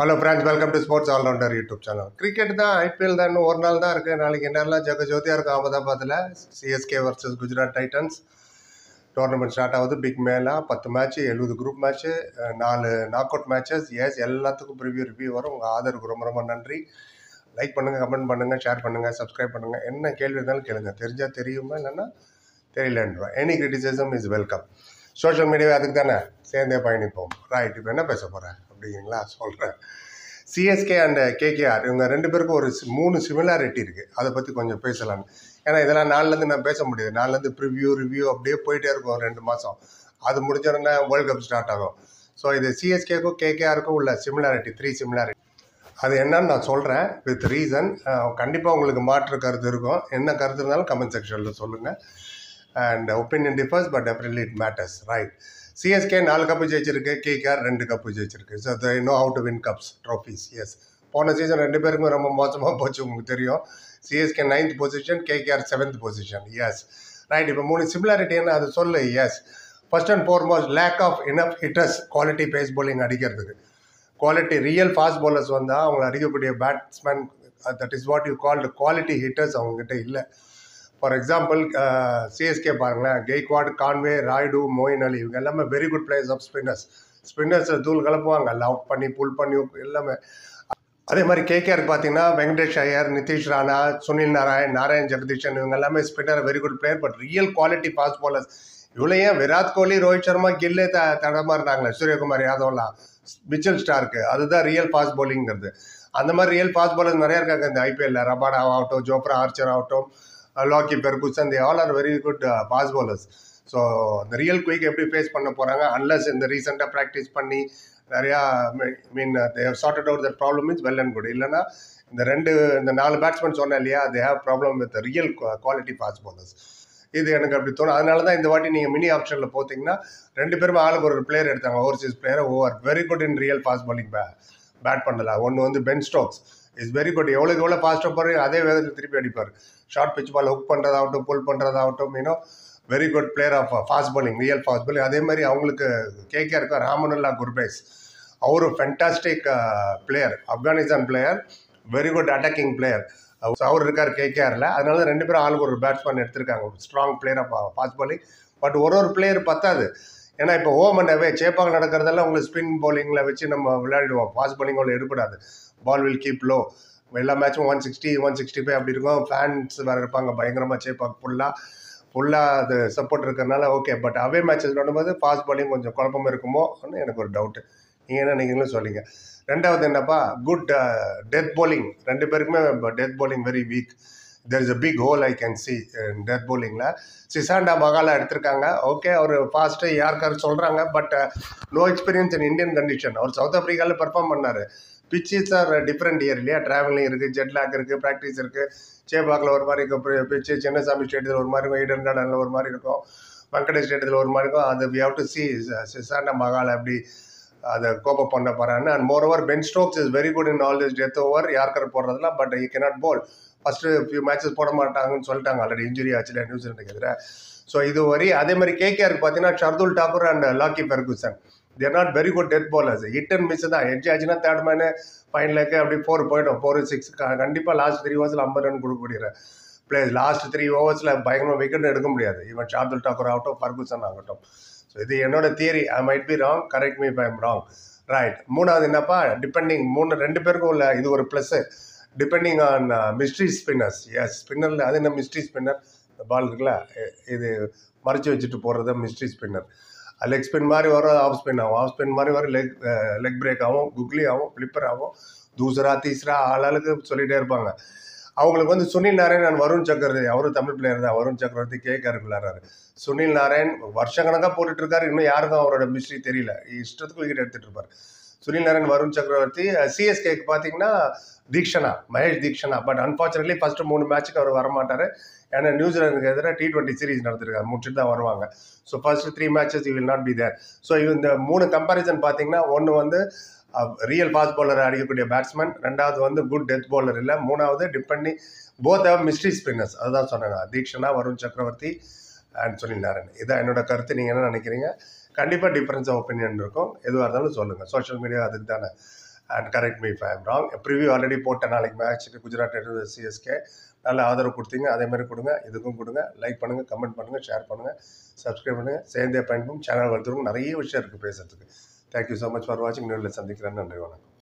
Hello friends welcome to sports allrounder YouTube channel cricket தான் IPL தான் இன்னும் ஒரு நாள் தான் இருக்குது நாளைக்கு என்னெல்லாம் ஜெக ஜோதியாக இருக்கும் அகமதாபாத்தில் CSK versus Gujarat Titans tournament start ஆகுது. பிக் மேலாக பத்து மேட்ச் எழுபது குரூப் மேட்ச்சு நாலு நாக் அவுட் மேட்சஸ் எஸ் எல்லாத்துக்கும் ப்ரிவியூ ரிவ்யூ வரும். உங்கள் ஆதரவுக்கு ரொம்ப ரொம்ப நன்றி. லைக் பண்ணுங்கள் கமெண்ட் பண்ணுங்கள் ஷேர் பண்ணுங்கள் சப்ஸ்கிரைப் பண்ணுங்கள் என்ன கேள்வி இருந்தாலும் கேளுங்க. தெரிஞ்சால் தெரியுமா இல்லைன்னா தெரியலன்றோம் any criticism is welcome social மீடியாவை அதுக்கு தானே. சேர்ந்தே பயணிப்போம். ரைட் இப்போ என்ன பேச போகிறேன் அப்படிங்களா சொல்கிறேன் சிஎஸ்கே அண்ட் கேகேஆர் இவங்க ரெண்டு பேருக்கும் ஒரு மூணு சிமிலாரிட்டி இருக்குது அதை பற்றி கொஞ்சம் பேசலாம்னு ஏன்னா இதெல்லாம் நாலுலேருந்து நான் பேச முடியாது. நாலுலேருந்து ப்ரிவ்யூ ரிவ்யூ அப்படியே போயிட்டே இருக்கும் ரெண்டு மாதம் அது முடிஞ்ச உடனே வேர்ல்டு கப் ஸ்டார்ட் ஆகும். ஸோ இது சிஎஸ்கேக்கும் கேகேஆருக்கும் உள்ள சிமிலாரிட்டி த்ரீ சிமிலாரிட்டி அது என்னன்னு நான் சொல்கிறேன் வித் ரீசன் கண்டிப்பாக உங்களுக்கு மாற்று கருத்து இருக்கும். என்ன கருத்து இருந்தாலும் கமெண்ட் செக்ஷனில் சொல்லுங்கள் and opinion differs but definitely it matters right CSK நாலு கப்பு ஜெயிச்சிருக்கு கேகேஆர் ரெண்டு cup ஜெயிச்சிருக்கு. So they know how to win cups trophies yes போன சீசன் ரெண்டு பேருக்குமே ரொம்ப மோசமாக போச்சு உங்களுக்கு தெரியும். CSK ninth position KKR seventh position yes right இப்போ மூணு சிமிலாரிட்டின்னு அது சொல்லு yes first and foremost lack of enough hitters quality pace bowling அடிக்கிறதுக்கு. குவாலிட்டி ரியல் ஃபாஸ்ட் bowlers வந்தால் அவங்களை அடிக்கக்கூடிய batsman that is what you called quality hitters அவங்ககிட்ட இல்லை. ஃபார் எக்ஸாம்பிள் சிஎஸ்கே பாருங்களேன் கெய்க்வாட் கான்வே ராய்டு மோயின் அலி இவங்க எல்லாமே very good players of spinners ஸ்பின்னர்ஸில் தூள் கலப்புவாங்க லவ் பண்ணி புல் பண்ணி எல்லாமே. அதே மாதிரி கேகேஆர் பார்த்தீங்கன்னா வெங்கடேஷ் ஐயர் நிதிஷ் ராணா சுனில் நாராயண் நாராயண் ஜெகதீஷன் இவங்க எல்லாமே spinner very good player but real quality fast bowlers இவ்வளோ ஏன் விராட் கோலி ரோஹித் சர்மா கில்லே த தடமாறினாங்களே சூரியகுமார் யாதவ்லாம் மிச்சல் ஸ்டார்க்கு. அதுதான் ரியல் ஃபாஸ்ட் பவுலிங்கிறது அந்த மாதிரி ரியல் ஃபாஸ்ட் பாலர்ஸ் நிறைய இருக்காங்க இந்த ஐபிஎல்ல ரபாடா ஆகட்டும் ஜோப்ரா ஆர்ச்சர் ஆகட்டும். Lockie Ferguson they all are very good pace bowlers. So இந்த ரியல் குயிக் எப்படி ஃபேஸ் பண்ண போகிறாங்க அன்லஸ் இந்த ரீசெண்டாக ப்ராக்டிஸ் பண்ணி நிறையா mean they sorted out that problem is well and good இல்லைன்னா இந்த ரெண்டு இந்த நாலு பேட்ஸ்மேன் சொன்னேன் இல்லையா they have problem with real quality fast bowlers இது எனக்கு அப்படி தோணும். அதனால தான் இந்த வாட்டி நீங்கள் மினி ஆப்ஷனில் போத்தீங்கன்னா ரெண்டு பேரும் ஆளுக்கு ஒரு பிளேயர் எடுத்தாங்க overseas player over very good in real fast bowling pay bat பண்ணலாம் ஒன்று வந்து Ben Stokes is very good எவ்வளோக்கு எவ்வளோ ஃபாஸ்ட்டாக போகிறீங்க அதே வேகத்தில் திருப்பி அடிப்பார். ஷார்ட் பிச் பால் ஹுக் பண்ணுறதாகட்டும் புல் பண்ணுறதாகட்டும் மீனோ very good player of fast bowling real fast bowling அதே மாதிரி அவங்களுக்கு கேகே இருக்கா ராமனுல்லா குர்பேஸ். அவரு fantastic player Afghanistan player very good attacking player அவர் இருக்கார் கேகேஆரில் அதனால ரெண்டு பேரும் ஆளுக்கு ஒரு பேட்ஸ்மேன் எடுத்திருக்காங்க. ஒரு strong player of fast bowling but ஒரு ஒரு பிளேயர் பத்தாது. ஏன்னா இப்போ ஓம் அண்ட் அவே சேப்பாக நடக்கிறதெல்லாம் உங்களுக்கு ஸ்பின் பவுலிங்கில் வச்சு நம்ம விளையாடுவோம். ஃபாஸ்ட் bowling அவ்வளோ எடுக்கூடாது பால் வில் கீப் லோ எல்லா மேட்சும் one sixty one sixty five அப்படி இருக்கும். ஃபேன்ஸ் வேறு இருப்பாங்க. பயங்கரமாக சேப்பாக் ஃபுல்லாக ஃபுல்லாக அது சப்போர்ட் இருக்கிறனால ஓகே பட் அவே மேட்சஸ் விளையாடும்போது ஃபாஸ்ட் பாலிங் கொஞ்சம் குழப்பம் இருக்குமோன்னு எனக்கு ஒரு டவுட்டு நீங்கள் என்ன நீங்களும் சொல்லிங்க. ரெண்டாவது என்னப்பா? குட் டெத் போலிங் ரெண்டு பேருக்குமே death bowling very weak there is a big hole I can see death போலிங்கில் Sisanda Magala எடுத்திருக்காங்க. ஓகே uh, அவர் ஃபாஸ்ட்டு யாருக்காரு சொல்கிறாங்க but no experience in Indian condition our south ஆஃப்ரிக்காவில் பெர்ஃபார்ம் பண்ணார். பிச்சஸ் ஆர் டிஃப்ரெண்ட் இயர் இல்லையா? Travelling இருக்குது jet lag இருக்குது practice இருக்குது சேப்பாக்கில் ஒரு மாதிரி இருக்கும் பிச்சு சின்னசாமி ஸ்டேடியத்தில் ஒரு மாதிரி இருக்கும் ஈடன் கார்டனில் ஒரு மாதிரி இருக்கும் வெங்கடேஷ் ஸ்டேடியத்தில் ஒரு மாதிரி இருக்கும். அது we have to see Sisanda Magala அப்படி அதை கோப்ப பண்ண போகிறான்னு and moreover Ben Stokes is very good in all this death over yorker போடுறதுலாம் but you cannot bowl first few matches போட மாட்டாங்கன்னு சொல்லிட்டாங்க ஆல்ரெடி இன்ஜுரி ஆச்சுல நியூசிலாண்டுக்கு எதிராக ஸோ இது வரை. அதே மாதிரி கேகேஆருக்கு பார்த்தீங்கன்னா Shardul Thakur and Lockie Ferguson they're not very good death bowlers hit and miss தான். எட்ஜ் ஆச்சுன்னா தேர்ட் மேனு ஃபைனலுக்கு அப்படி ஃபோர் போயிடும் ஃபோர் சிக்ஸ் கண்டிப்பாக லாஸ்ட் த்ரீ ஓவர்ஸில் ஐம்பது ரன் கொடுக்கக்கூடிய பிளேஸ் லாஸ்ட் த்ரீ ஓவர்ஸில் பயங்கரமாக விக்கெட் எடுக்க முடியாது. இவன் ஷார்துல் டாக்கூர் ஆகட்டும் ஃபர்குசன் ஆகட்டும். ஸோ இது என்னோட theory I might be wrong correct me I'm wrong right மூணாவது என்னப்பா? டிபெண்டிங் மூணு ரெண்டு பேருக்கும் உள்ள இது ஒரு plus depending on mystery spinners yes ஸ்பின்னரில் அது என்ன மிஸ்ட்ரி ஸ்பின்னர் இந்த பால் இருக்குல்ல இது மறைச்சி வச்சுட்டு போடுறது மிஸ்ட்ரி ஸ்பின்னர் லெக் ஸ்பின் மாதிரி வரும் ஆஃப் ஸ்பின் ஆகும். ஆஃப் ஸ்பின் மாதிரி வரும் லெக் லெக் பிரேக் ஆகும் குக்லி ஆகும் ஃப்ளிப்பர் ஆகும் தூசரா தீசரா ஆளாளுக்கு சொல்லிகிட்டே இருப்பாங்க. அவங்களுக்கு வந்து சுனில் நாராயண் வருண் சக்கரவர்த்தி அவரும் தமிழ் பிளேயர் தான். வருண் சக்கரவர்த்தி கேட்காரு விளையாடுறாரு சுனில் நாராயண் வருஷக்கணக்காக போட்டுட்டு இருக்காரு. இன்னும் யாருக்கும் அவரோட மிஸ்ட்ரி தெரியல. இஷ்டத்துக்கு விக்கெட் எடுத்துட்டு இருப்பார். சுனில் வருண் சக்கரவர்த்தி சிஎஸ்கேக்கு பார்த்தீங்கன்னா Theekshana Maheesh Theekshana. But unfortunately first மூணு மேட்ச்சுக்கு அவர் வரமாட்டார். ஏன்னா நியூசிலாந்துக்கு எதிராக டி டுவெண்ட்டி சீரிஸ் நடத்திருக்காரு. முடிச்சுட்டு தான் வருவாங்க. So first three matches you will not be there so இந்த மூணு கம்பேரிசன் பார்த்தீங்கன்னா ஒன்று வந்து ரியல் ஃபாஸ்ட் bowler அடிக்கக்கூடிய பேட்ஸ்மேன் ரெண்டாவது வந்து குட் டெத் பவுலர் இல்லை. மூணாவது depending both have mystery spinners அதுதான் சொன்னேன் தீக்ஷனா வருண் சக்கரவர்த்தி அண்ட் சுனில் நாரன் இதான் என்னோட கருத்து. நீங்கள் என்ன நினைக்கிறீங்க? கண்டிப்பாக டிஃப்ரென்ஸ் ஆஃப் ஒப்பீனியன் இருக்கும். எதுவாக இருந்தாலும் சொல்லுங்கள் சோஷியல் மீடியா அதுக்கு தானே. And correct me if I'm wrong preview already போட்ட நாளைக்கு மேட்ச்சுக்கு குஜராத் சிஎஸ்கே நல்ல ஆதரவு கொடுத்தீங்க. அதே மாதிரி கொடுங்க. இதுக்கும் கொடுங்க. லைக் பண்ணுங்கள் கமெண்ட் பண்ணுங்கள் ஷேர் பண்ணுங்கள் சப்ஸ்கிரைப் பண்ணுங்கள் சேர்ந்தே பயன்படும். சேனல் வளர்த்துருக்கும் நிறைய விஷயம் இருக்குது பேசுறதுக்கு. தேங்க்யூ ஸோ மச் ஃபார் வாட்சிங் நேரில் சந்திக்கிறேன். நன்றி. வணக்கம்.